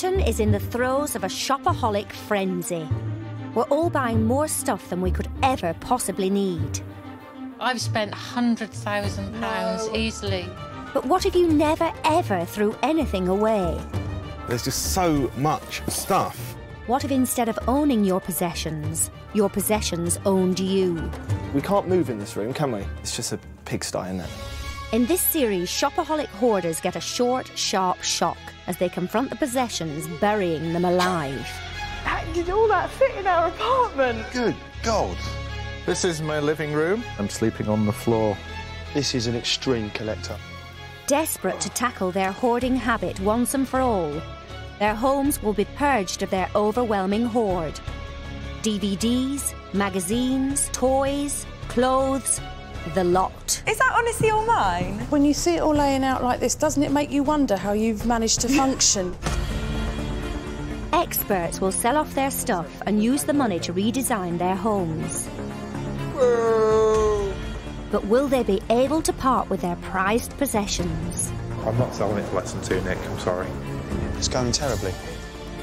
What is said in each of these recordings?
Britain is in the throes of a shopaholic frenzy. We're all buying more stuff than we could ever possibly need. I've spent £100,000 no. easily. But what if you never ever threw anything away? There's just so much stuff. What if instead of owning your possessions, your possessions owned you? We can't move in this room, can we? It's just a pigsty, isn't it? In this series, shopaholic hoarders get a short, sharp shock as they confront the possessions, burying them alive. How did all that fit in our apartment? Good God. This is my living room. I'm sleeping on the floor. This is an extreme collector. Desperate to tackle their hoarding habit once and for all, their homes will be purged of their overwhelming hoard. DVDs, magazines, toys, clothes, the lot. Is that honestly all mine? When you see it all laying out like this, doesn't it make you wonder how you've managed to function? Experts will sell off their stuff and use the money to redesign their homes. Whoa. But will they be able to part with their prized possessions? I'm not selling it for less than two, Nick. I'm sorry. It's going terribly.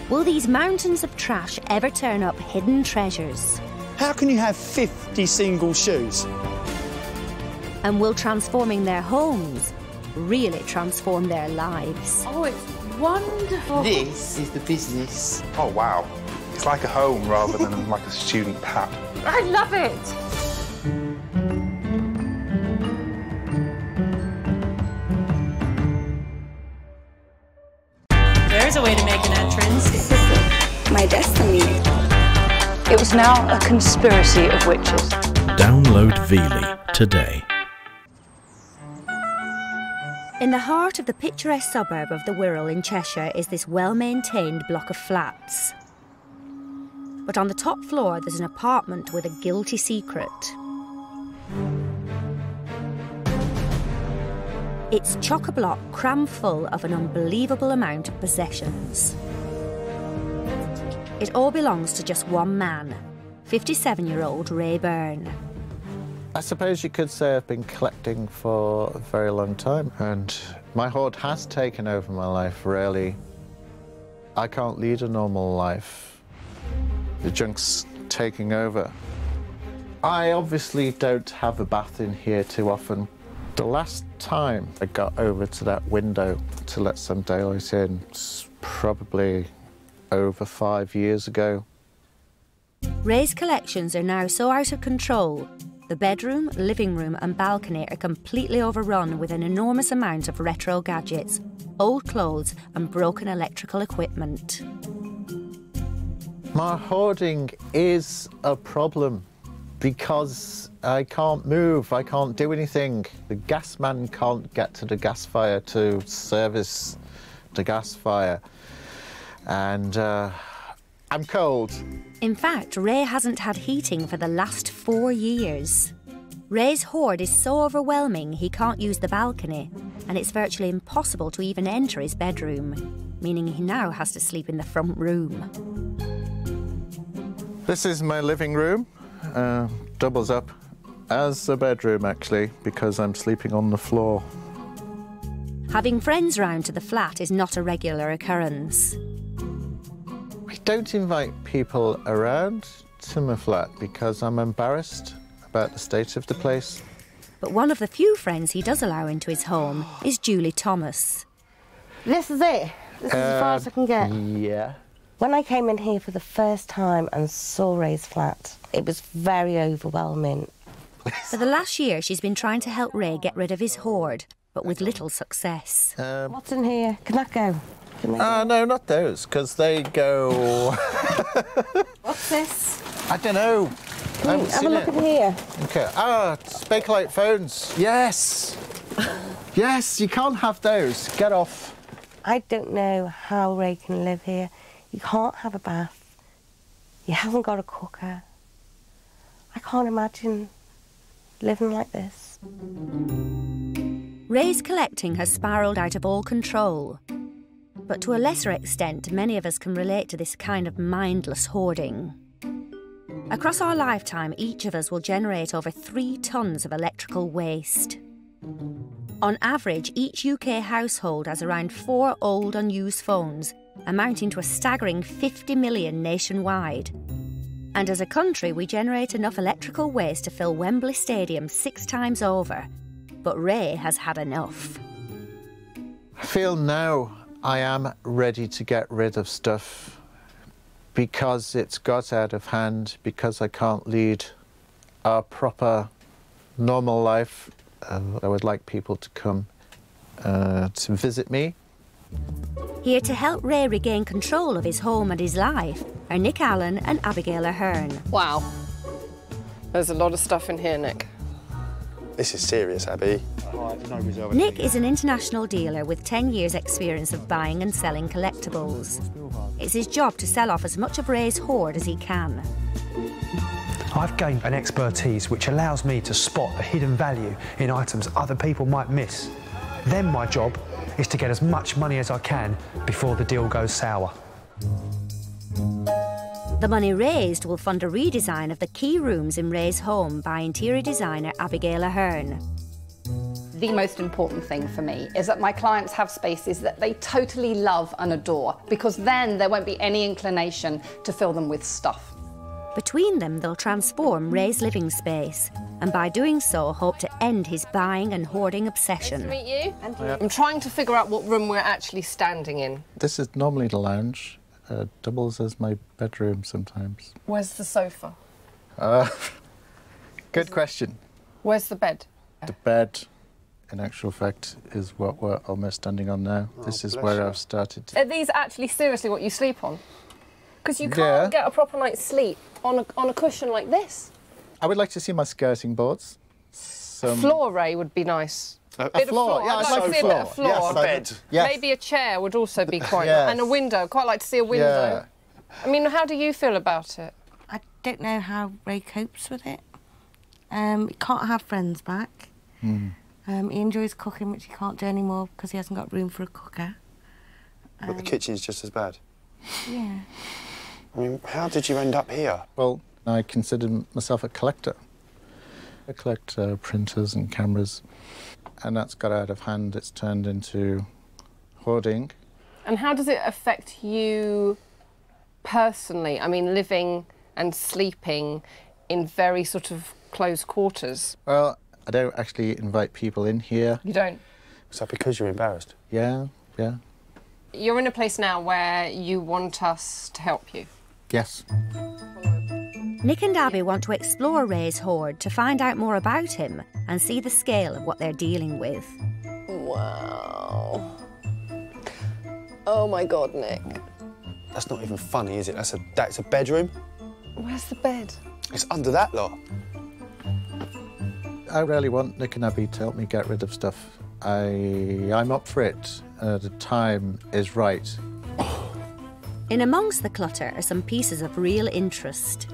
Will these mountains of trash ever turn up hidden treasures? How can you have 50 single shoes? And will transforming their homes really transform their lives? Oh, it's wonderful. This is the business. Oh, wow. It's like a home rather than like a student pad. I love it. There's a way to make an entrance. This is my destiny. It was now a conspiracy of witches. Download Veely today. In the heart of the picturesque suburb of the Wirral in Cheshire is this well maintained block of flats. But on the top floor, there's an apartment with a guilty secret. It's chock a block, cram full of an unbelievable amount of possessions. It all belongs to just one man, 57 year old Ray Byrne. I suppose you could say I've been collecting for a very long time, and my hoard has taken over my life, really. I can't lead a normal life. The junk's taking over. I obviously don't have a bath in here too often. The last time I got over to that window to let some daylight in was probably over five years ago. Ray's collections are now so out of control. The bedroom, living room, and balcony are completely overrun with an enormous amount of retro gadgets, old clothes, and broken electrical equipment. My hoarding is a problem because I can't move, I can't do anything. The gas man can't get to the gas fire to service the gas fire. And uh, I'm cold. In fact, Ray hasn't had heating for the last four years. Ray's hoard is so overwhelming he can't use the balcony, and it's virtually impossible to even enter his bedroom, meaning he now has to sleep in the front room. This is my living room uh, doubles up as a bedroom actually because I'm sleeping on the floor. Having friends round to the flat is not a regular occurrence. We don't invite people around to my flat because I'm embarrassed about the state of the place. But one of the few friends he does allow into his home is Julie Thomas. This is it. This is uh, as far as I can get. Yeah. When I came in here for the first time and saw Ray's flat, it was very overwhelming. For the last year, she's been trying to help Ray get rid of his hoard, but with little success. Um, What's in here? Can that go? Ah, uh, no, not those, because they go. What's this? I don't know. I have a look it. in here. Okay. Ah, Bakelite phones. Yes. yes, you can't have those. Get off. I don't know how Ray can live here. You can't have a bath. You haven't got a cooker. I can't imagine living like this. Ray's collecting has spiralled out of all control. But to a lesser extent, many of us can relate to this kind of mindless hoarding. Across our lifetime, each of us will generate over three tonnes of electrical waste. On average, each UK household has around four old unused phones amounting to a staggering 50 million nationwide. And as a country, we generate enough electrical waste to fill Wembley Stadium six times over. But Ray has had enough. I feel now I am ready to get rid of stuff because it's got out of hand, because I can't lead a proper, normal life. Uh, I would like people to come uh, to visit me. Here to help Ray regain control of his home and his life are Nick Allen and Abigail Ahern. Wow. There's a lot of stuff in here, Nick. This is serious, Abby. Nick is an international dealer with 10 years' experience of buying and selling collectibles. It's his job to sell off as much of Ray's hoard as he can. I've gained an expertise which allows me to spot the hidden value in items other people might miss. Then my job is to get as much money as I can before the deal goes sour. The money raised will fund a redesign of the key rooms in Ray's home by interior designer Abigail Ahern. The most important thing for me is that my clients have spaces that they totally love and adore because then there won't be any inclination to fill them with stuff. Between them, they'll transform Ray's living space and by doing so, hope to end his buying and hoarding obsession. Nice to meet you. I'm trying to figure out what room we're actually standing in. This is normally the lounge. Uh, doubles as my bedroom sometimes. Where's the sofa? Uh, good question. Where's the bed? The bed, in actual fact, is what we're almost standing on now. Oh, this is where I've started. Are these actually seriously what you sleep on? Because you can't Yeah. get a proper night's sleep on a, on a cushion like this. I would like to see my skirting boards. Some... floor ray would be nice. A- a Bit of floor, yeah, I'd I'd like like to see a floor. bit of floor. Yes, A I'd- bed. yes. Maybe a chair would also be quite Yes. And a window. Quite like to see a window. I mean, how do you feel about it? I don't know how Ray copes with it. Um, he can't have friends back. Hmm. Um, he enjoys cooking, which he can't do anymore because he hasn't got room for a cooker. But the kitchen's just as bad. Yeah. I mean, how did you end up here? Well, I considered myself a collector. I collect uh, printers and cameras, and that's got out of hand. It's turned into hoarding. And how does it affect you personally? I mean, living and sleeping in very sort of close quarters. Well, I don't actually invite people in here. You don't? Is that because you're embarrassed? Yeah, yeah, You're in a place now where you want us to help you. yes. Nick and Abby want to explore Ray's hoard to find out more about him and see the scale of what they're dealing with. Wow. Oh my God, Nick. That's not even funny, is it? That's a that's a bedroom. Where's the bed? It's under that lot. I really want Nick and Abby to help me get rid of stuff. I, I'm up for it. Uh, the time is right. In amongst the clutter are some pieces of real interest.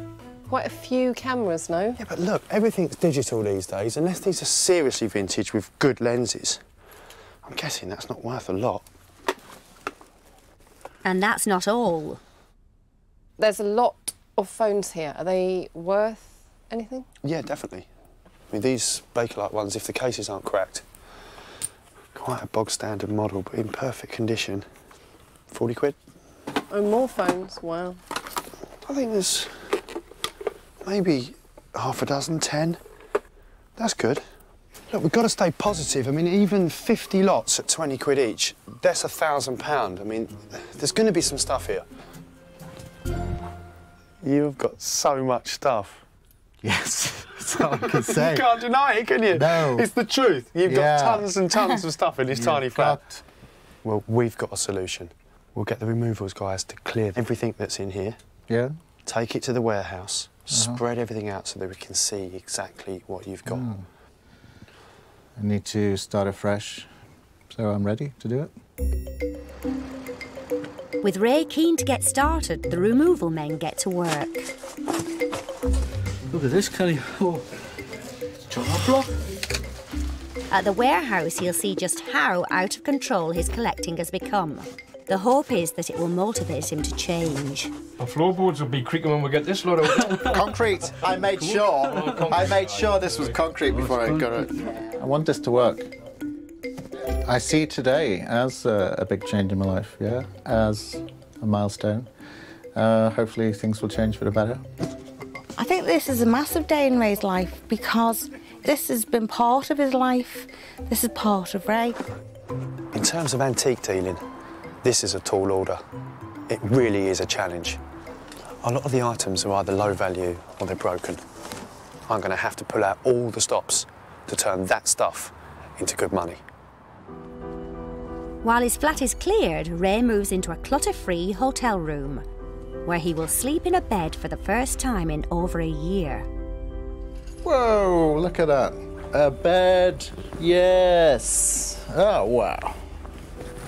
Quite a few cameras, no? Yeah, but look, everything's digital these days, unless these are seriously vintage with good lenses. I'm guessing that's not worth a lot. And that's not all. There's a lot of phones here. Are they worth anything? Yeah, definitely. I mean, these Bakelite ones, if the cases aren't cracked, quite a bog standard model, but in perfect condition. 40 quid? Oh, more phones. Wow. I think there's maybe half a dozen, 10. That's good. Look, we've got to stay positive. I mean, even 50 lots at 20 quid each, that's a thousand pound. I mean, there's going to be some stuff here. You've got so much stuff. Yes, that's all I can say. You can't deny it, can you? No. It's the truth. You've Yeah. got tons and tons of stuff in this You've tiny flat. got- Well, we've got a solution. We'll get the removals guys to clear everything that's in here, Yeah. take it to the warehouse, Uh-huh. spread everything out so that we can see exactly what you've got. Mm. I need to start afresh, so I'm ready to do it. With Ray keen to get started, the removal men get to work. Look at this, Kelly. Oh, chocolate block. At the warehouse, he'll see just how out of control his collecting has become. The hope is that it will motivate him to change. The floorboards will be creaking when we get this lot out. concrete. I made sure. I made sure this was concrete before I got it. I want this to work. I see today as a, a big change in my life. Yeah, as a milestone. Uh, hopefully things will change for the better. I think this is a massive day in Ray's life because this has been part of his life. This is part of Ray. In terms of antique dealing, this is a tall order. It really is a challenge. A lot of the items are either low value or they're broken. I'm going to have to pull out all the stops to turn that stuff into good money. While his flat is cleared, Ray moves into a clutter free hotel room where he will sleep in a bed for the first time in over a year. Whoa, look at that. A bed, yes. Oh, wow.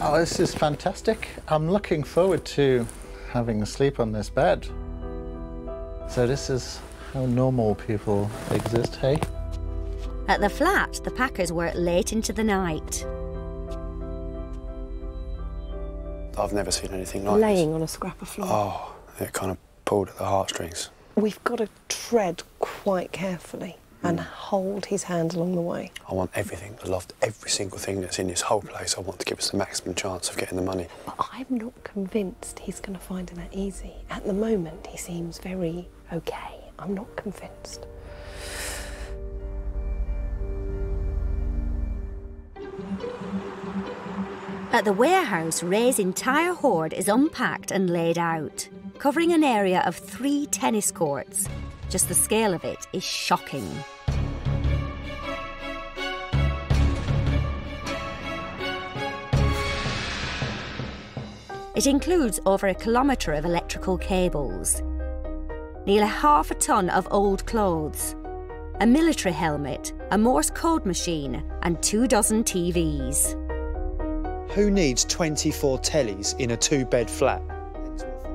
Oh, this is fantastic. I'm looking forward to having a sleep on this bed. So this is how normal people exist, hey? At the flat, the Packers work late into the night. I've never seen anything like Laying this. on a scrap of floor. Oh, it kind of pulled at the heartstrings. We've got to tread quite carefully and hold his hand along the way. I want everything, the loft, every single thing that's in this whole place. I want to give us the maximum chance of getting the money. But I'm not convinced he's going to find it that easy. At the moment, he seems very okay. I'm not convinced. At the warehouse, Ray's entire hoard is unpacked and laid out, covering an area of three tennis courts. Just the scale of it is shocking. It includes over a kilometre of electrical cables, nearly half a tonne of old clothes, a military helmet, a Morse code machine, and two dozen TVs. Who needs 24 tellies in a two bed flat?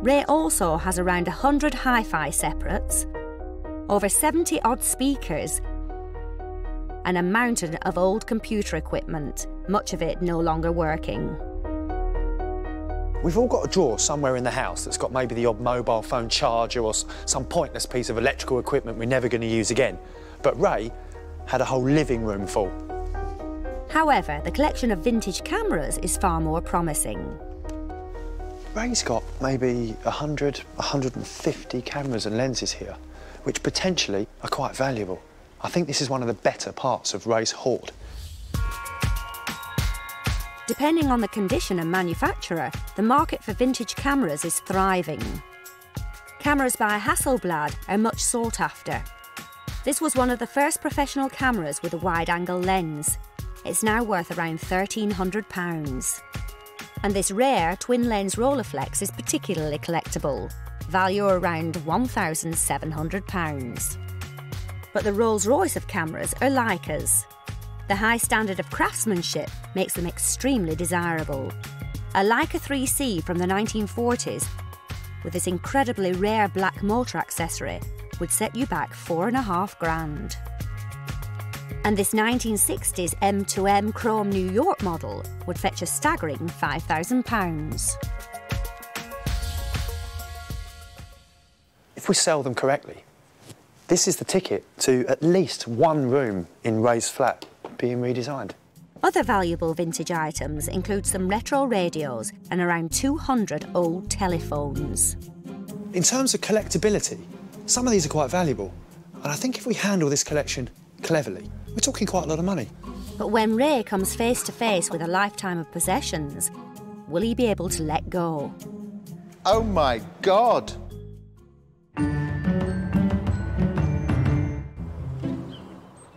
Ray also has around 100 hi fi separates, over 70 odd speakers, and a mountain of old computer equipment, much of it no longer working. We've all got a drawer somewhere in the house that's got maybe the odd mobile phone charger or some pointless piece of electrical equipment we're never going to use again. But Ray had a whole living room full. However, the collection of vintage cameras is far more promising. Ray's got maybe 100, 150 cameras and lenses here, which potentially are quite valuable. I think this is one of the better parts of Ray's hoard. Depending on the condition and manufacturer, the market for vintage cameras is thriving. Cameras by Hasselblad are much sought after. This was one of the first professional cameras with a wide angle lens. It's now worth around £1,300. And this rare twin lens Rolleiflex is particularly collectible, value around £1,700. But the Rolls Royce of cameras are Leicas. The high standard of craftsmanship makes them extremely desirable. A Leica 3C from the 1940s, with this incredibly rare black motor accessory, would set you back four and a half grand. And this 1960s M2M Chrome New York model would fetch a staggering £5,000. If we sell them correctly, this is the ticket to at least one room in Ray's flat being redesigned. Other valuable vintage items include some retro radios and around 200 old telephones. In terms of collectability, some of these are quite valuable. And I think if we handle this collection cleverly, we're talking quite a lot of money. But when Ray comes face to face with a lifetime of possessions, will he be able to let go? Oh my God!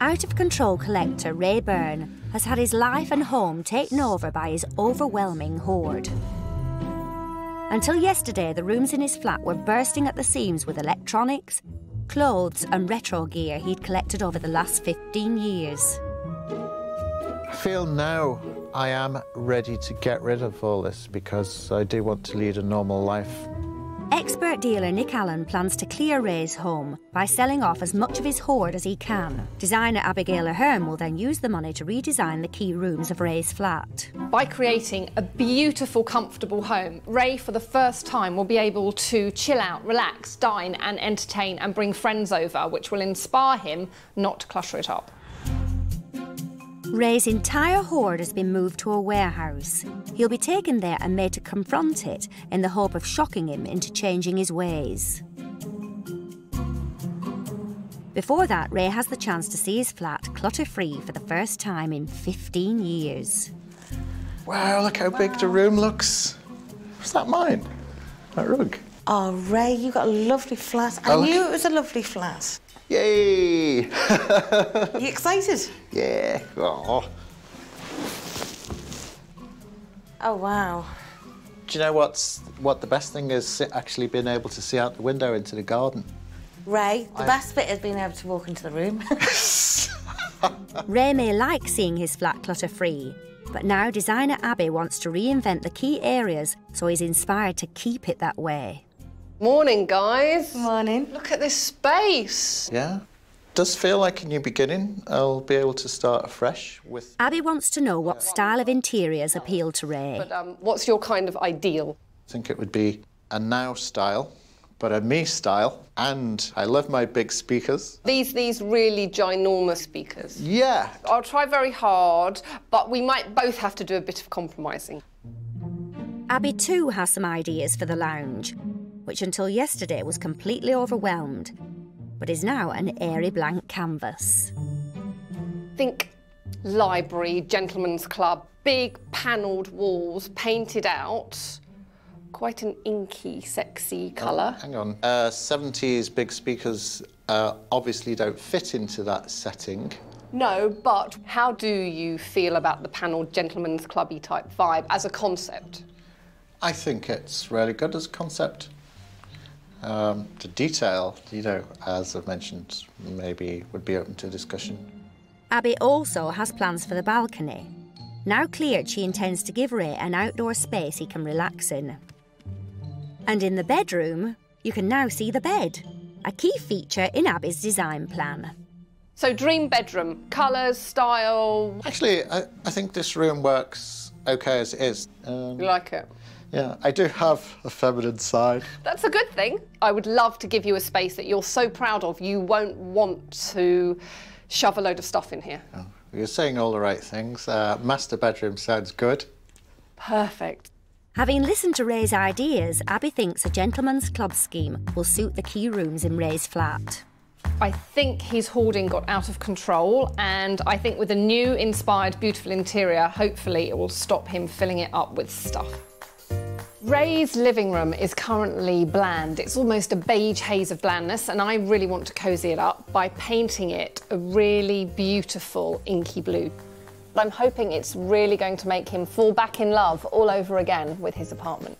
Out of control collector Ray Byrne has had his life and home taken over by his overwhelming hoard. Until yesterday, the rooms in his flat were bursting at the seams with electronics, clothes, and retro gear he'd collected over the last 15 years. I feel now I am ready to get rid of all this because I do want to lead a normal life. Expert dealer Nick Allen plans to clear Ray's home by selling off as much of his hoard as he can. Designer Abigail Ahern will then use the money to redesign the key rooms of Ray's flat. By creating a beautiful, comfortable home, Ray, for the first time, will be able to chill out, relax, dine, and entertain and bring friends over, which will inspire him not to clutter it up. Ray's entire hoard has been moved to a warehouse. He'll be taken there and made to confront it in the hope of shocking him into changing his ways. Before that, Ray has the chance to see his flat clutter free for the first time in 15 years. Wow, look how big the room looks. Was that mine? That rug? Oh, Ray, you got a lovely flat. I Oh, knew it was a lovely flat. Yay! Are you excited? yeah. Oh. Oh, wow. Do you know what's what the best thing is? Actually, being able to see out the window into the garden. Ray, the I- best bit is being able to walk into the room. Ray may like seeing his flat clutter free, but now designer Abby wants to reinvent the key areas so he's inspired to keep it that way. Morning, guys. Morning. Look at this space. Yeah. Does feel like a new beginning. I'll be able to start afresh with. Abby wants to know what style of interiors appeal to Ray. But um, what's your kind of ideal? I think it would be a now style, but a me style. And I love my big speakers. These these really ginormous speakers. Yeah. I'll try very hard, but we might both have to do a bit of compromising. Abby too has some ideas for the lounge, which until yesterday was completely overwhelmed, but is now an airy blank canvas. Think library, gentlemen's club, big panelled walls, painted out. Quite an inky, sexy colour. Hang on. Uh, 70s big speakers uh, obviously don't fit into that setting. No, but how do you feel about the panelled gentleman's clubby type vibe as a concept? I think it's really good as a concept. Um, the detail, you know, as I've mentioned, maybe would be open to discussion. Abby also has plans for the balcony. Now cleared, she intends to give Ray an outdoor space he can relax in. And in the bedroom, you can now see the bed, a key feature in Abby's design plan. So, dream bedroom, colours, style. Actually, I, I think this room works okay as it is. Um, You like it? Yeah, I do have a feminine side. That's a good thing. I would love to give you a space that you're so proud of you won't want to shove a load of stuff in here. You're saying all the right things. Uh, master bedroom sounds good. Perfect. Having listened to Ray's ideas, Abby thinks a gentleman's club scheme will suit the key rooms in Ray's flat. I think his hoarding got out of control, and I think with a new, inspired, beautiful interior, hopefully it will stop him filling it up with stuff. Ray's living room is currently bland. It's almost a beige haze of blandness, and I really want to cosy it up by painting it a really beautiful inky blue. I'm hoping it's really going to make him fall back in love all over again with his apartment.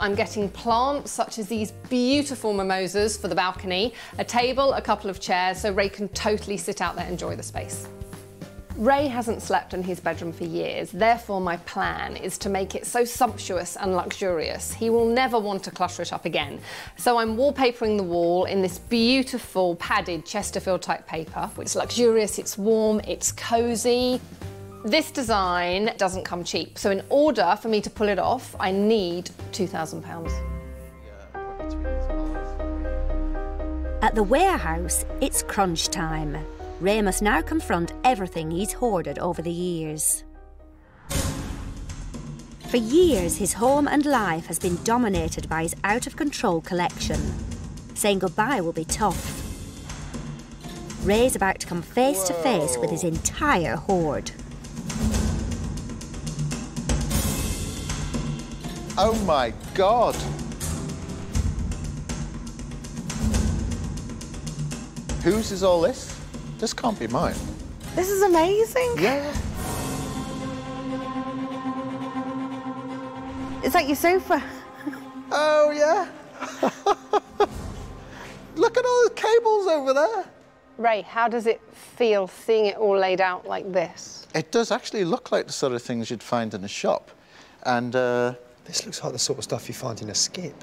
I'm getting plants such as these beautiful mimosas for the balcony, a table, a couple of chairs, so Ray can totally sit out there and enjoy the space. Ray hasn't slept in his bedroom for years, therefore my plan is to make it so sumptuous and luxurious he will never want to clutter it up again. So I'm wallpapering the wall in this beautiful padded Chesterfield type paper. It's luxurious, it's warm, it's cosy. This design doesn't come cheap, so in order for me to pull it off, I need £2,000. At the warehouse, it's crunch time. Ray must now confront everything he's hoarded over the years. For years, his home and life has been dominated by his out of control collection. Saying goodbye will be tough. Ray's about to come face to face with his entire hoard. Oh my god! Whose is all this? This can't be mine. This is amazing. Yeah. Is that your sofa? Oh, yeah. Look at all the cables over there. Ray, how does it feel seeing it all laid out like this? It does actually look like the sort of things you'd find in a shop. And, uh, This looks like the sort of stuff you find in a skip.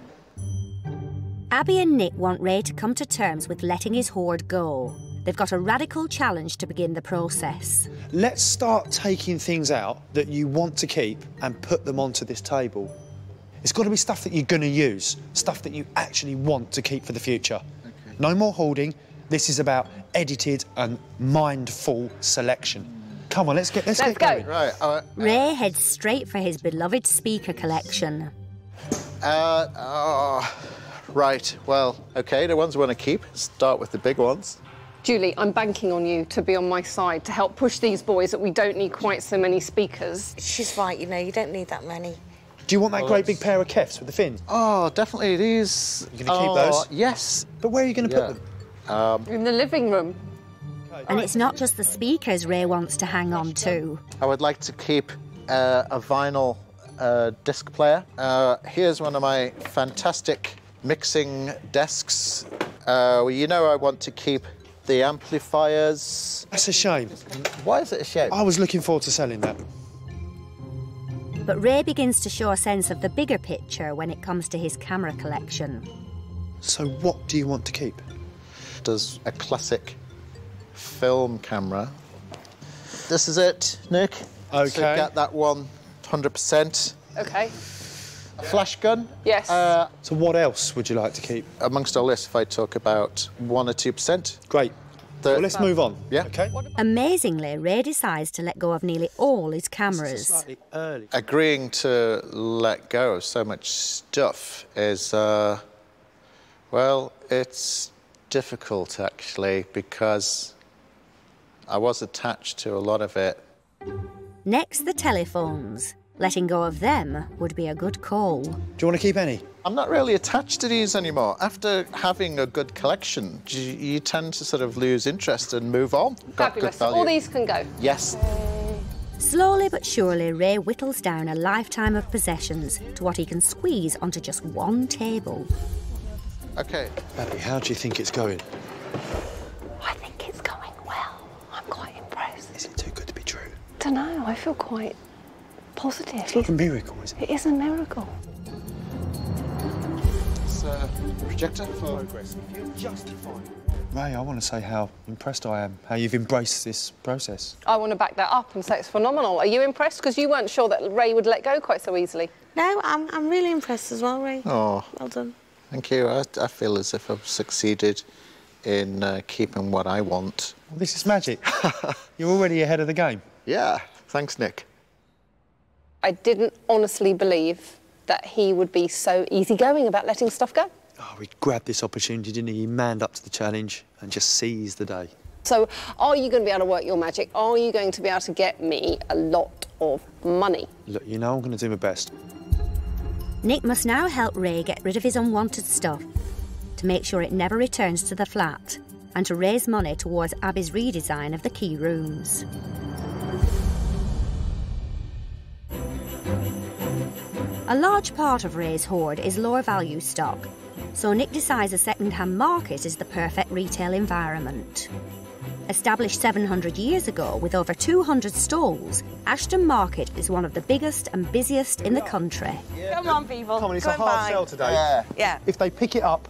Abby and Nick want Ray to come to terms with letting his hoard go. They've got a radical challenge to begin the process. Let's start taking things out that you want to keep and put them onto this table. It's got to be stuff that you're going to use, stuff that you actually want to keep for the future. No more hoarding. This is about edited and mindful selection. Come on, let's get let's, Let's get go. going. Right. Uh, Ray heads straight for his beloved speaker collection. uh, oh, right. Well, okay. The ones we want to keep. Start with the big ones. Julie, I'm banking on you to be on my side to help push these boys that we don't need quite so many speakers. She's right, you know, you don't need that many. Do you want that Oh, great that's- big pair of KEFs with the fins? Oh, definitely these. You're gonna keep oh, those? Yes. But where are you going to Yeah. put them? Um, In the living room. And it's not just the speakers Ray wants to hang on to. I would like to keep uh, a vinyl uh, disc player. Uh, here's one of my fantastic mixing desks. Uh, well, you know I want to keep the amplifiers. That's a shame. Why is it a shame? I was looking forward to selling that. But Ray begins to show a sense of the bigger picture when it comes to his camera collection. So what do you want to keep? Does a classic film camera. This is it, Nick. Okay. So get that one 100%. Okay. Flash gun. Yes. Uh, So what else would you like to keep? amongst all this, if I talk about 1 or 2%. Great. The- Well, let's move on. Yeah. Okay. Amazingly, Ray decides to let go of nearly all his cameras. Slightly early. agreeing to let go of so much stuff is, uh, well, it's difficult actually because I was attached to a lot of it. Next, the telephones. Letting go of them would be a good call. Do you want to keep any? I'm not really attached to these anymore. After having a good collection, you, you tend to sort of lose interest and move on. Got good Fabulous. value. All these can go. Yes. Slowly but surely, Ray whittles down a lifetime of possessions to what he can squeeze onto just one table. Okay. Abby, how do you think it's going? I think it's going well. I'm quite impressed. Is it too good to be true? don't know, I feel quite positive. It's like a miracle, isn't it? It is a miracle. It's a projector for Progress. You're justified. Ray, I want to say how impressed I am, how you've embraced this process. I want to back that up and say it's phenomenal. Are you impressed? Because you weren't sure that Ray would let go quite so easily. No, I'm, I'm really impressed as well, Ray. Oh, Well done. thank you. I, I feel as if I've succeeded in uh, keeping what I want. Well, this is magic. You're already ahead of the game. Yeah. Thanks, Nick. I didn't honestly believe that he would be so easygoing about letting stuff go. Oh, he grabbed this opportunity, didn't he? He manned up to the challenge and just seized the day. So, are you going to be able to work your magic? Are you going to be able to get me a lot of money? Look, you know I'm going to do my best. Nick must now help Ray get rid of his unwanted stuff to make sure it never returns to the flat and to raise money towards Abby's redesign of the key rooms. A large part of Ray's hoard is lower value stock, so Nick decides a second-hand market is the perfect retail environment. Established 700 years ago with over 200 stalls, Ashton Market is one of the biggest and busiest in the country. Come on, people. Come on, it's Go a hard buy. sell today. Yeah. Yeah. If they pick it up,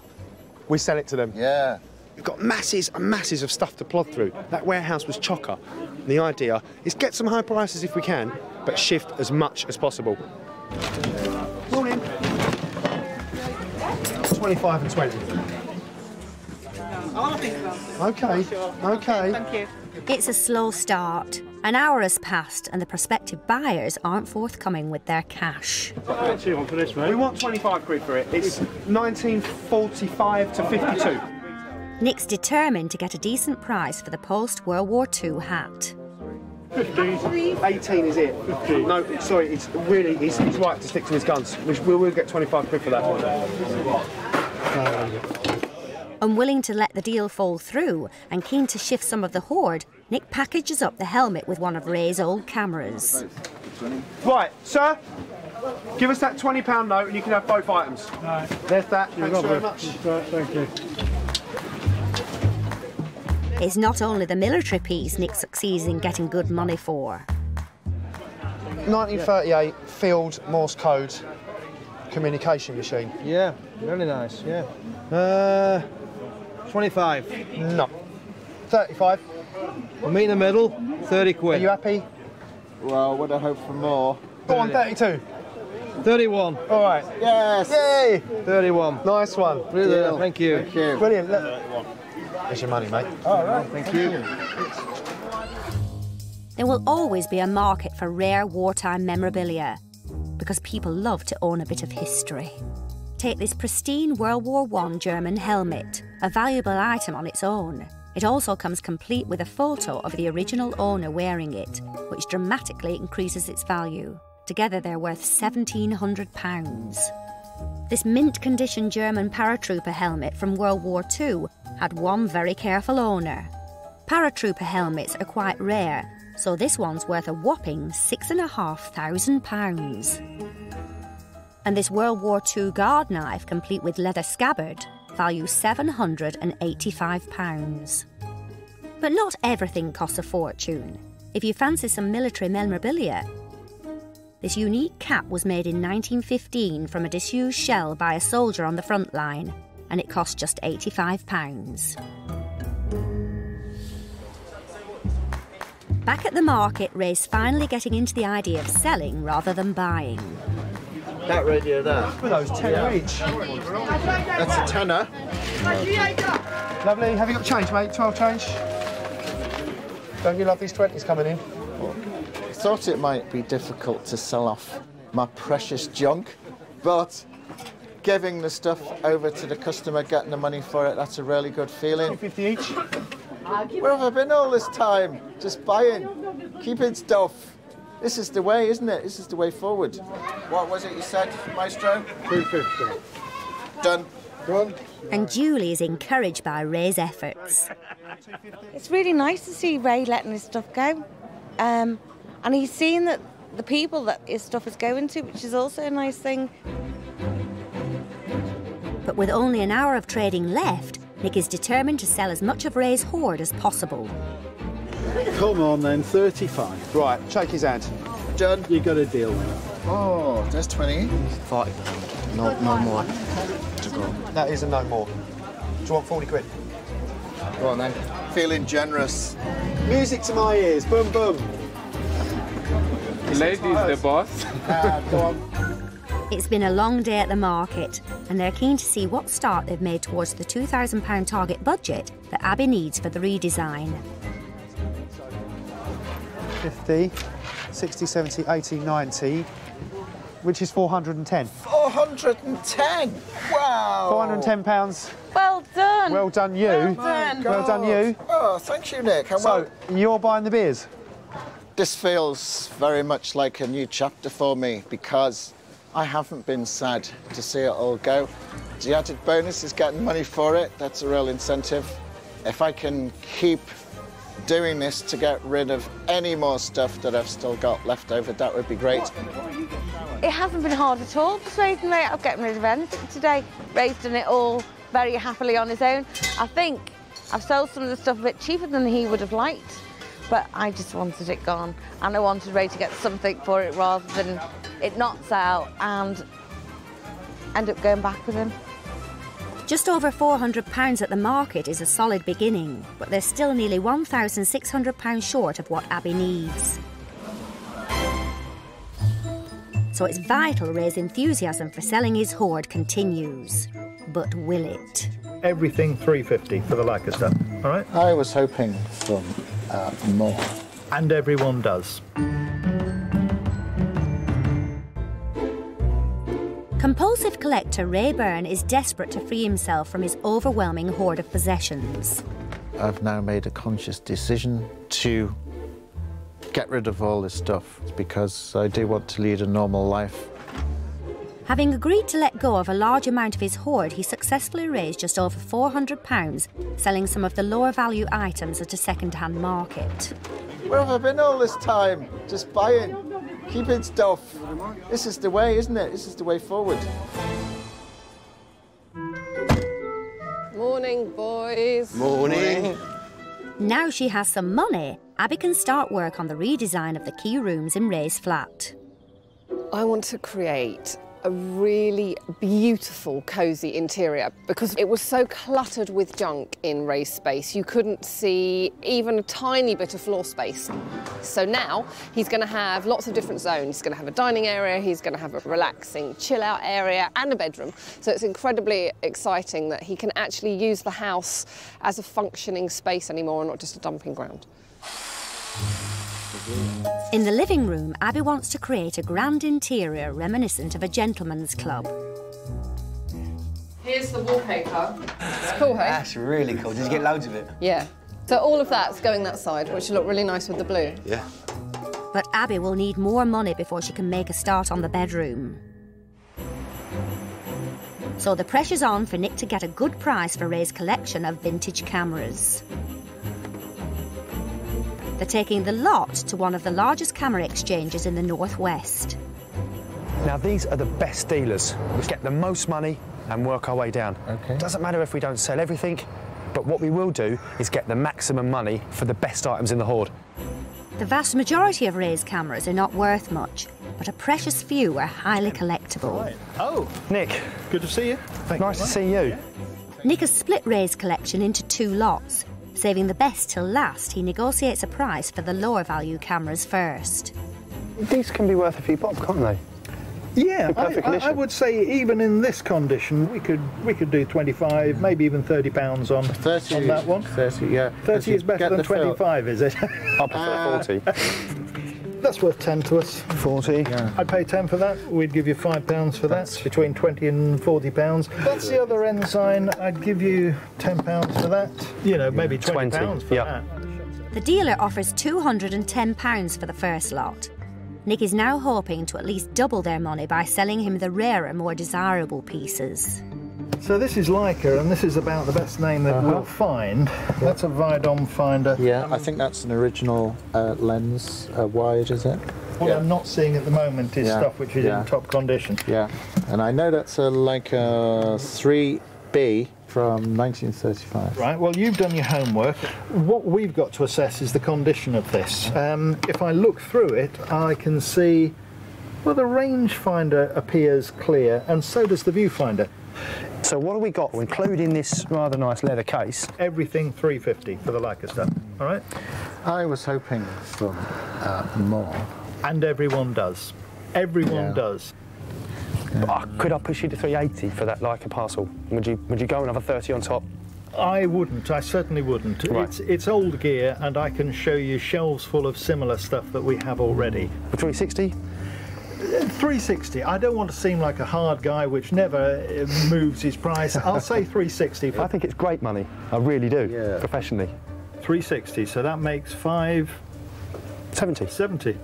we sell it to them. Yeah. We've got masses and masses of stuff to plod through. That warehouse was chocker. And the idea is get some high prices if we can, but shift as much as possible. Morning. 25 and 20. Okay, okay. Thank you. It's a slow start. An hour has passed and the prospective buyers aren't forthcoming with their cash. We want 25 quid for it. It's 1945 to 52. Nick's determined to get a decent price for the post World War II hat. 18 is it? No, sorry, it's really, he's, he's right to stick to his guns. We, we will get 25 quid for that one. Unwilling to let the deal fall through and keen to shift some of the hoard, Nick packages up the helmet with one of Ray's old cameras. Right, sir, give us that £20 note and you can have both items. Right. There's that. Thanks very much. Thank you. It's not only the military piece Nick succeeds in getting good money for. 1938 field Morse code communication machine. Yeah, really nice, yeah. Uh, 25. no. 35. We'll meet in the middle, 30 quid. Are you happy? Well, would I hope for more? Go on, 32. 31. All right. Yes. Yay! 31. Nice one. Deal. Thank you. Thank you. Brilliant. Look. There's your money, mate. All right. Thank you. There will always be a market for rare wartime memorabilia because people love to own a bit of history. Take this pristine World War I German helmet, a valuable item on its own. It also comes complete with a photo of the original owner wearing it, which dramatically increases its value. Together they're worth £1,700. This mint condition German paratrooper helmet from World War II had one very careful owner. Paratrooper helmets are quite rare, so this one's worth a whopping £6,500. And this World War II guard knife, complete with leather scabbard, values £785. But not everything costs a fortune. If you fancy some military memorabilia, this unique cap was made in 1915 from a disused shell by a soldier on the front line, and it cost just £85. Back at the market, Ray's finally getting into the idea of selling rather than buying. That radio there. For those ten each. That's a tenner. Lovely. Have you got change, mate? 12 change. Don't you love these 20s coming in? I thought it might be difficult to sell off my precious junk, but giving the stuff over to the customer, getting the money for it, that's a really good feeling. 50 each. Where have I been all this time? Just buying, keeping stuff. This is the way, isn't it? This is the way forward. What was it you said, Maestro? 250. Done. Done. And Julie is encouraged by Ray's efforts. It's really nice to see Ray letting his stuff go. Um, and he's seeing that the people that his stuff is going to, which is also a nice thing. But with only an hour of trading left, Nick is determined to sell as much of Ray's hoard as possible. Come on then, 35. Right, shake his hand. Done. You got a deal now. Oh, there's 20. 40. No, no more to go. That is a no more. Do you want 40 quid? Go on then. Feeling generous. Music to my ears. Boom, boom. Ladies, the boss. Ah, go on. It's been a long day at the market, and they're keen to see what start they've made towards the £2,000 target budget that Abby needs for the redesign. 50, 60, 70, 80, 90, which is 410. 410. Wow. 410 pounds. Well done. Well done, you. Well oh, done. Well done, you. Oh, thank you, Nick. And So, you're buying the beers? This feels very much like a new chapter for me because I haven't been sad to see it all go. The added bonus is getting money for it. That's a real incentive. If I can keep doing this to get rid of any more stuff that I've still got left over, that would be great. It hasn't been hard at all persuading out of getting rid of anything today. Ray's done it all very happily on his own. I think I've sold some of the stuff a bit cheaper than he would have liked, but I just wanted it gone. And I wanted Ray to get something for it rather than it not out and end up going back with him. Just over £400 at the market is a solid beginning, but they're still nearly £1,600 short of what Abby needs. So it's vital Ray's enthusiasm for selling his hoard continues. But will it? Everything 350 for the Leica stuff, all right? I was hoping for uh, more. And everyone does. Compulsive collector Ray Byrne is desperate to free himself from his overwhelming hoard of possessions. I've now made a conscious decision to get rid of all this stuff because I do want to lead a normal life. Having agreed to let go of a large amount of his hoard, he successfully raised just over £400, selling some of the lower value items at a second-hand market. Where have I been all this time? Just buying, keeping stuff. This is the way, isn't it? This is the way forward. Morning, boys. Morning. Now she has some money, Abby can start work on the redesign of the key rooms in Ray's flat. I want to create a really beautiful, cosy interior because it was so cluttered with junk in Ray's space. You couldn't see even a tiny bit of floor space. So now he's going to have lots of different zones. He's going to have a dining area, he's going to have a relaxing chill out area and a bedroom. So it's incredibly exciting that he can actually use the house as a functioning space anymore and not just a dumping ground. In the living room, Abby wants to create a grand interior reminiscent of a gentleman's club. Here's the wallpaper. It's cool, hey? That's really cool. Did you get loads of it? Yeah. So all of that's going that side, which will look really nice with the blue. Yeah. But Abby will need more money before she can make a start on the bedroom. So the pressure's on for Nick to get a good price for Ray's collection of vintage cameras. They're taking the lot to one of the largest camera exchanges in the Northwest. Now, these are the best dealers. We get the most money and work our way down. Okay. Doesn't matter if we don't sell everything, but what we will do is get the maximum money for the best items in the hoard. The vast majority of Ray's cameras are not worth much, but a precious few are highly collectible. Oh, Nick. Good to see you. Thank nice you to see you. Nick has split Ray's collection into two lots. Saving the best till last, he negotiates a price for the lower value cameras first. These can be worth a few bob, can't they? Yeah, I, I- I would say even in this condition, we could we could do 25, maybe even 30 pounds on, 30, on that one. 30, yeah. 30 is better than the fill. 25, is it? I prefer 40. That's worth 10 to us. 40. I'd pay 10 for that. We'd give you 5 pounds for that, between 20 and 40 pounds. That's the other Ensign. I'd give you 10 pounds for that. You know, maybe 20, 20, pounds for yeah. that. The dealer offers £210 for the first lot. Nick is now hoping to at least double their money by selling him the rarer, more desirable pieces. So this is Leica, and this is about the best name that Uh-huh. we'll find. That's a Vidom finder. Yeah, I think that's an original uh, lens uh, wide, is it? What I'm not seeing at the moment is Yeah, stuff which is yeah. in top condition. Yeah, and I know that's a Leica 3B from 1935. Right, well, you've done your homework. What we've got to assess is the condition of this. Um, if I look through it, I can see, well, the rangefinder appears clear, and so does the viewfinder. So what have we got, including this rather nice leather case? Everything 350 for the Leica stuff, all right? I was hoping for uh, more. And everyone does. Everyone Yeah. does. Oh, could I push you to 380 for that Leica parcel? Would you Would you go another 30 on top? I wouldn't. I certainly wouldn't. Right. It's it's old gear, and I can show you shelves full of similar stuff that we have already. For 360? 360. I don't want to seem like a hard guy which never uh, moves his price. I'll say 360 I think it's great money. I really do. Yeah. Professionally. 360. So that makes 5 70. 70.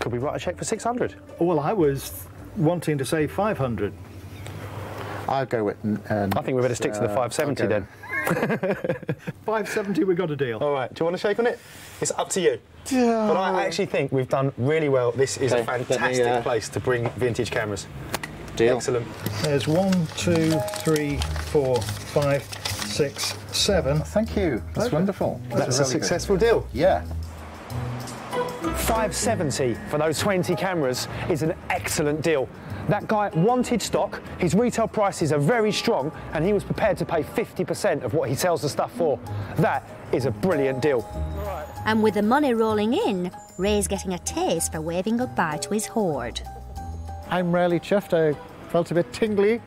Could we write a cheque for 600? Well, I was wanting to say 500. I'll go with. Uh, I think we better stick to the uh, 570 then. 570, we got a deal. All right, do you want to shake on it? It's up to you. But I actually think we've done really well. This is a Okay, let me, fantastic uh, place to bring vintage cameras. Deal. Excellent. There's one, two, three, four, five, six, seven. Thank you. That's Pleasure. wonderful. That's a really good. successful deal. Yeah. 570 for those 20 cameras is an excellent deal. That guy wanted stock, his retail prices are very strong, and he was prepared to pay 50% of what he sells the stuff for. That is a brilliant deal. And with the money rolling in, Ray's getting a taste for waving goodbye to his hoard. I'm really chuffed. I felt a bit tingly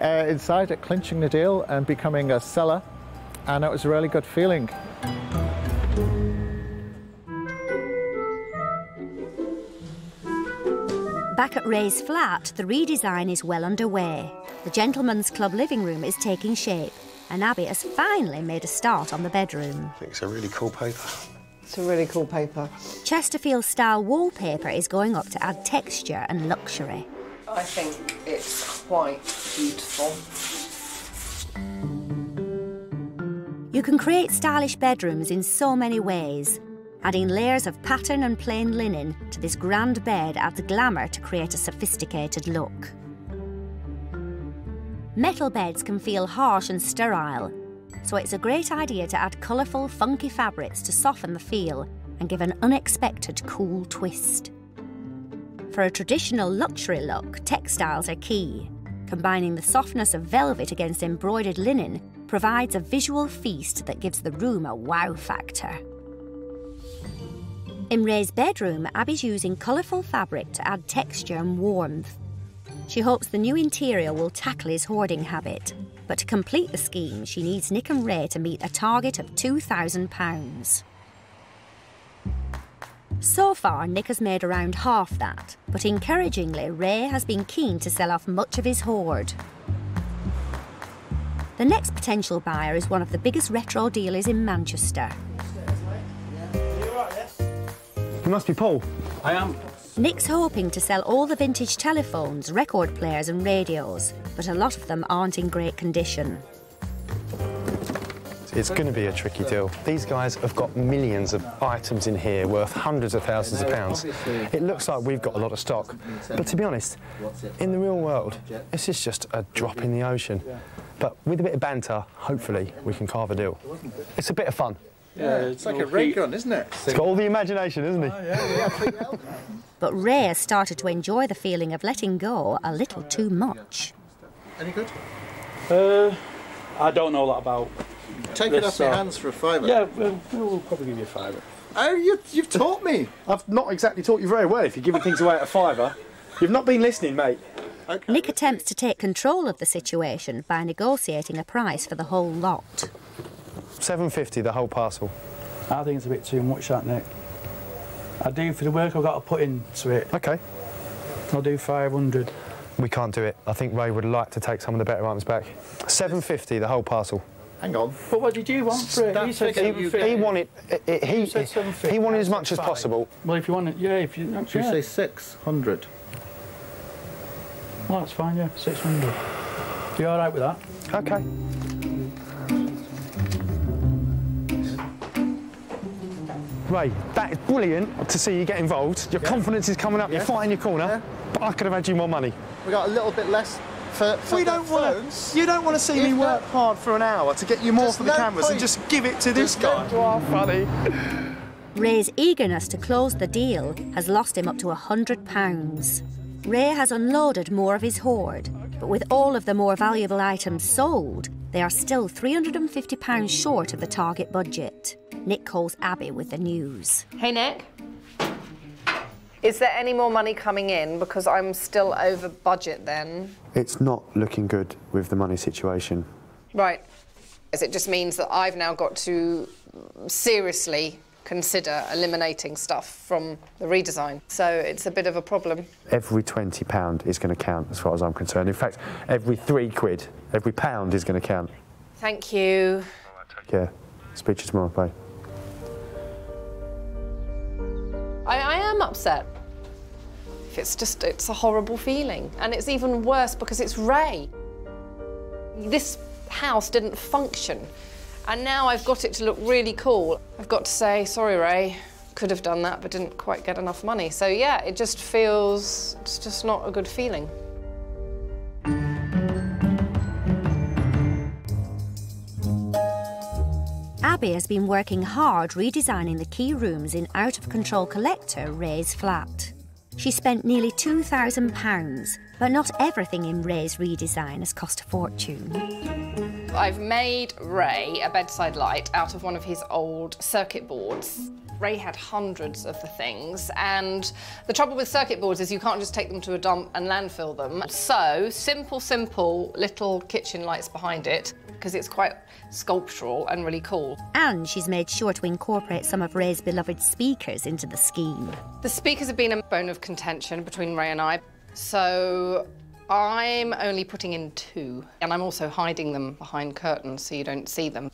uh, inside at clinching the deal and becoming a seller, and it was a really good feeling. Back at Ray's flat, the redesign is well underway. The gentleman's club living room is taking shape, and Abby has finally made a start on the bedroom. I think it's a really cool paper. It's a really cool paper. Chesterfield style wallpaper is going up to add texture and luxury. I think it's quite beautiful. You can create stylish bedrooms in so many ways. Adding layers of pattern and plain linen to this grand bed adds glamour to create a sophisticated look. Metal beds can feel harsh and sterile, so it's a great idea to add colourful, funky fabrics to soften the feel and give an unexpected cool twist. For a traditional luxury look, textiles are key. Combining the softness of velvet against embroidered linen provides a visual feast that gives the room a wow factor. In Ray's bedroom, Abby's using colourful fabric to add texture and warmth. She hopes the new interior will tackle his hoarding habit, but to complete the scheme, she needs Nick and Ray to meet a target of £2,000. So far, Nick has made around half that, but encouragingly, Ray has been keen to sell off much of his hoard. The next potential buyer is one of the biggest retro dealers in Manchester. You must be Paul. I am. Nick's hoping to sell all the vintage telephones, record players, and radios, but a lot of them aren't in great condition. It's going to be a tricky deal. These guys have got millions of items in here worth hundreds of thousands of pounds. It looks like we've got a lot of stock, but to be honest, in the real world, this is just a drop in the ocean. But with a bit of banter, hopefully, we can carve a deal. It's a bit of fun. Yeah, it's like a ray gun, isn't it? It's got all the imagination, isn't he? But Ray has started to enjoy the feeling of letting go a little too much. Any good? Uh, I don't know a lot about. Take it this, off your hands for a fiver. Yeah, we'll, we'll probably give you a fiver. Oh, you, you've taught me. I've not exactly taught you very well if you're giving things away at a fiver. You've not been listening, mate. Nick attempts to take control of the situation by negotiating a price for the whole lot. 750 the whole parcel. I think it's a bit too much, that Nick. I do for the work I've got to put into it. Okay. I'll do 500. We can't do it. I think Ray would like to take some of the better items back. 750 the whole parcel. Hang on. But what did you want for it? That You said figure you 750. He wanted. It, it- he, said he wanted as much as fine. possible. Well, if you want it, yeah, if you. Should we yeah. say 600? Well, that's fine, yeah, 600. You all right with that? Okay. Ray, that is brilliant to see you get involved. Your confidence is coming up. You're fighting your corner. But I could have had you more money. We got a little bit less for, for we the don't want phones. to. You don't want to see If me that- work hard for an hour to get you more for the no cameras and just give it to this There's no- guy. You are funny. Ray's eagerness to close the deal has lost him up to £100. Ray has unloaded more of his hoard, but with all of the more valuable items sold, they are still £350 short of the target budget. Nick calls Abby with the news. Hey, Nick. Is there any more money coming in? Because I'm still over budget then. It's not looking good with the money situation. Right. As it just means that I've now got to seriously consider eliminating stuff from the redesign. So it's a bit of a problem. Every £20 is going to count as far as I'm concerned. In fact, every three quid, every pound is going to count. Thank you. Yeah. Speak to you tomorrow, bye. Upset. It's just, it's a horrible feeling. And it's even worse because it's Ray. This house didn't function. And now I've got it to look really cool. I've got to say, sorry, Ray, could have done that, but didn't quite get enough money. So yeah, it just feels, it's just not a good feeling. Abby has been working hard redesigning the key rooms in out of control collector Ray's flat. She spent nearly £2,000, but not everything in Ray's redesign has cost a fortune. I've made Ray a bedside light out of one of his old circuit boards. Ray had hundreds of the things, and the trouble with circuit boards is you can't just take them to a dump and landfill them. So, simple, simple little kitchen lights behind it, because it's quite sculptural and really cool. And she's made sure to incorporate some of Ray's beloved speakers into the scheme. The speakers have been a bone of contention between Ray and I, so I'm only putting in two, and I'm also hiding them behind curtains so you don't see them.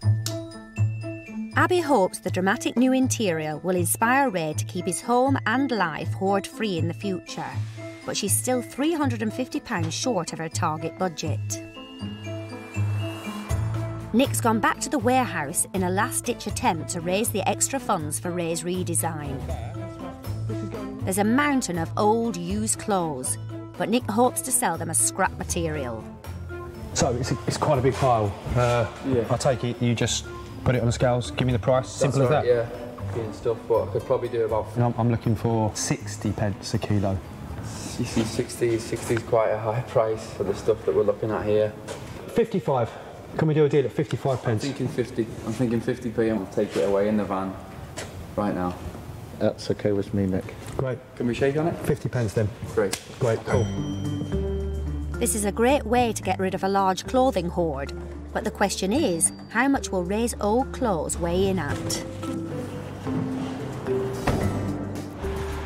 Abby hopes the dramatic new interior will inspire Ray to keep his home and life hoard free in the future. But she's still £350 short of her target budget. Nick's gone back to the warehouse in a last ditch attempt to raise the extra funds for Ray's redesign. There's a mountain of old used clothes, but Nick hopes to sell them as scrap material. So it's, it's quite a big pile. Uh, I take it you just put it on the scales, give me the price, simple as that. Yeah, and stuff, but I could probably do about And I'm, I'm looking for 60 pence a kilo. 60, 60, 60 is quite a high price for the stuff that we're looking at here. 55. Can we do a deal at 55 pence? I'm thinking 50. I'm thinking 50p and we'll take it away in the van right now. That's okay with me, Nick. Great. Can we shake on it? 50 pence then. Great. Great, cool. This is a great way to get rid of a large clothing hoard, but the question is, how much will Ray's old clothes weigh in at?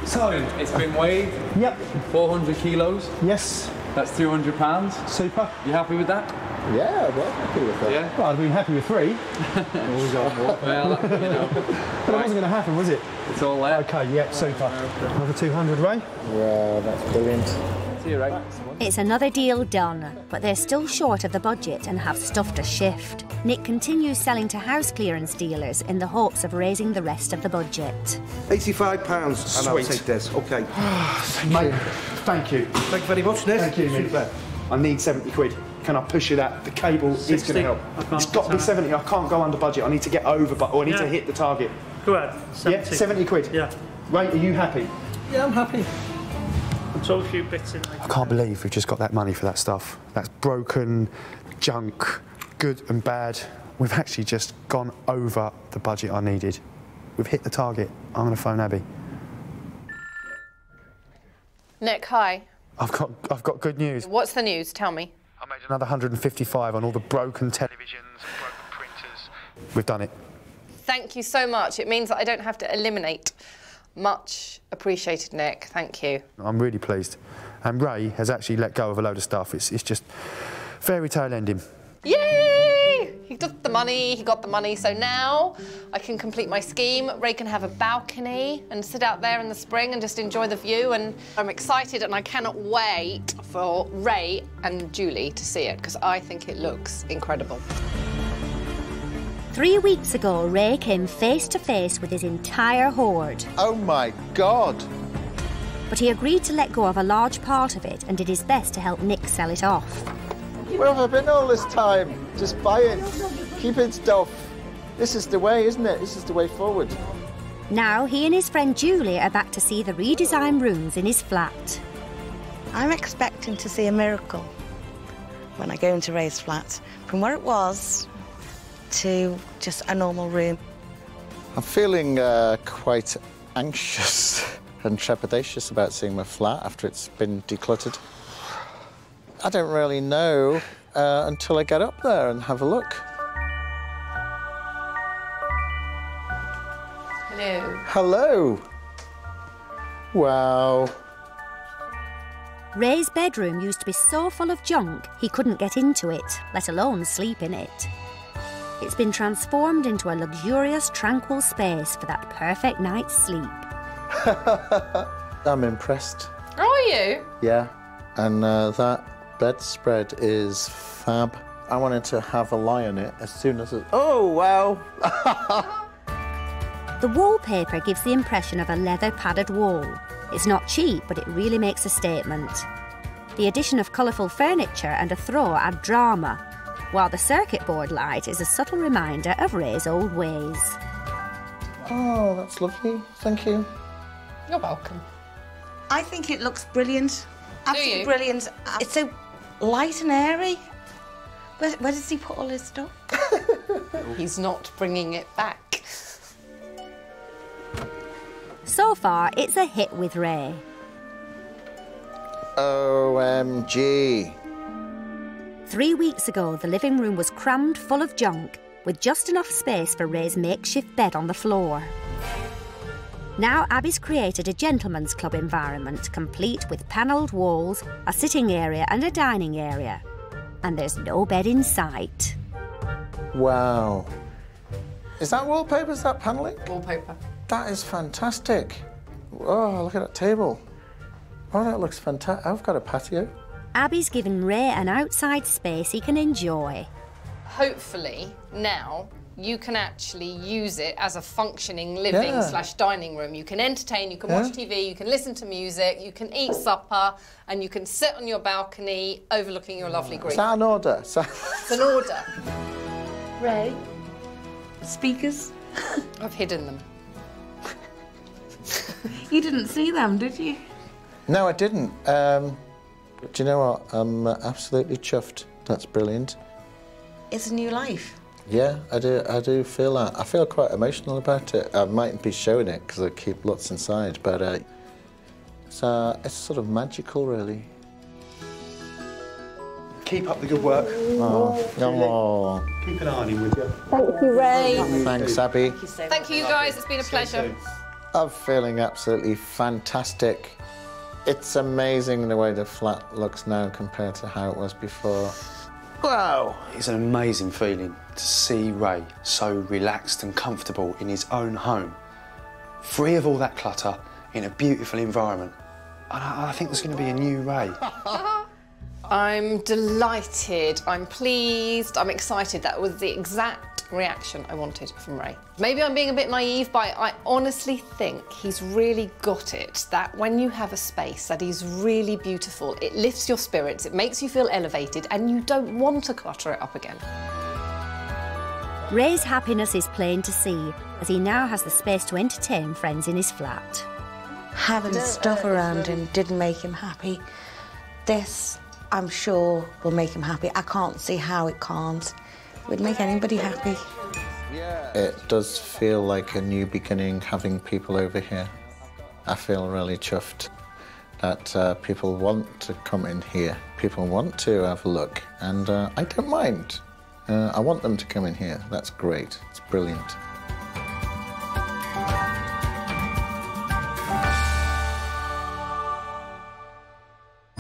So it's been weighed. Yep. 400 kilos. Yes. That's 200 pounds. Super. You happy with that? Yeah, well happy with that. Yeah. well, I've been happy with three. Always on more. Well, you know. But it wasn't going to happen, was it? It's all there. Okay, yep, super. Another 200, Ray? Yeah, that's brilliant. See you, Ray. It's another deal done, but they're still short of the budget and have stuff to shift. Nick continues selling to house clearance dealers in the hopes of raising the rest of the budget. £85 and I'll take this. Okay. Mate, thank you. Thank you very much, Nick. Thank you, mate. I need 70 quid. Can I push you that? The cable is going to help. It's got to be 70. I can't go under budget. I need to get over, but or I need Yeah. to hit the target. Go ahead. 70. Yeah, 70 quid. Yeah. Right, are you happy? Yeah, I'm happy. I'll throw a few bits in. I can't believe we've just got that money for that stuff. That's broken, junk, good and bad. We've actually just gone over the budget I needed. We've hit the target. I'm going to phone Abby. Nick, hi. I've got, I've got good news. What's the news? Tell me. I made another 155 on all the broken televisions, broken printers. We've done it. Thank you so much. It means that I don't have to eliminate. Much appreciated, Nick. Thank you. I'm really pleased. And Ray has actually let go of a load of stuff. It's, it's just fairy tale ending. Yay! He got the money, he got the money, so now I can complete my scheme. Ray can have a balcony and sit out there in the spring and just enjoy the view. And I'm excited and I cannot wait for Ray and Julie to see it because I think it looks incredible. Three weeks ago, Ray came face to face with his entire hoard. Oh my god! But he agreed to let go of a large part of it and did his best to help Nick sell it off. Where have I been all this time? Just buying, keeping stuff. This is the way, isn't it? This is the way forward. Now he and his friend Julie are back to see the redesigned rooms in his flat. I'm expecting to see a miracle when I go into Ray's flat from where it was to just a normal room. I'm feeling uh, quite anxious and trepidatious about seeing my flat after it's been decluttered. I don't really know uh, until I get up there and have a look. Hello. Hello. Wow. Ray's bedroom used to be so full of junk he couldn't get into it, let alone sleep in it. It's been transformed into a luxurious, tranquil space for that perfect night's sleep. I'm impressed. Are you? Yeah. And uh, that bedspread is fab. I wanted to have a lie on it as soon as it. Oh, wow. The wallpaper gives the impression of a leather padded wall. It's not cheap, but it really makes a statement. The addition of colourful furniture and a throw add drama, while the circuit board light is a subtle reminder of Ray's old ways. Oh, that's lovely. Thank you. You're welcome. I think it looks brilliant. Absolutely brilliant. It's so light and airy. Where, where does he put all his stuff? He's not bringing it back. So far, it's a hit with Ray. OMG. Three weeks ago, the living room was crammed full of junk, with just enough space for Ray's makeshift bed on the floor. Now, Abby's created a gentleman's club environment, complete with panelled walls, a sitting area, and a dining area. And there's no bed in sight. Wow. Is that wallpaper? Is that panelling? Wallpaper. That is fantastic. Oh, look at that table. Oh, that looks fantastic. I've got a patio. Abby's given Ray an outside space he can enjoy. Hopefully, now you can actually use it as a functioning living Yeah. slash dining room. You can entertain, you can watch TV, you can listen to music, you can eat supper, and you can sit on your balcony overlooking your lovely green. Is that an order? Is that- It's an order. Ray, speakers? I've hidden them. You didn't see them, did you? No, I didn't. Um, but do you know what? I'm uh, absolutely chuffed. That's brilliant. It's a new life. Yeah, I do. I do feel that. I feel quite emotional about it. I mightn't be showing it because I keep lots inside, but uh, it's uh, it's sort of magical, really. Keep up the good work. Oh, oh. Keep an eye on him, would you? Thank you, Ray. Thanks, Abby. Thank you, guys. It's been a pleasure. I'm feeling absolutely fantastic. It's amazing the way the flat looks now compared to how it was before. Wow! It's an amazing feeling to see Ray so relaxed and comfortable in his own home, free of all that clutter, in a beautiful environment. And I, I think there's going to be a new Ray. I'm delighted, I'm pleased, I'm excited. That was the exact reaction I wanted from Ray. Maybe I'm being a bit naive, but I honestly think he's really got it, that when you have a space that is really beautiful, it lifts your spirits, it makes you feel elevated, and you don't want to clutter it up again. Ray's happiness is plain to see, as he now has the space to entertain friends in his flat. Having stuff around him didn't make him happy. This, I'm sure, will make him happy. I can't see how it can't. Would make anybody happy. It does feel like a new beginning having people over here. I feel really chuffed that uh, people want to come in here. People want to have a look, and uh, I don't mind. Uh, I want them to come in here. That's great. It's brilliant.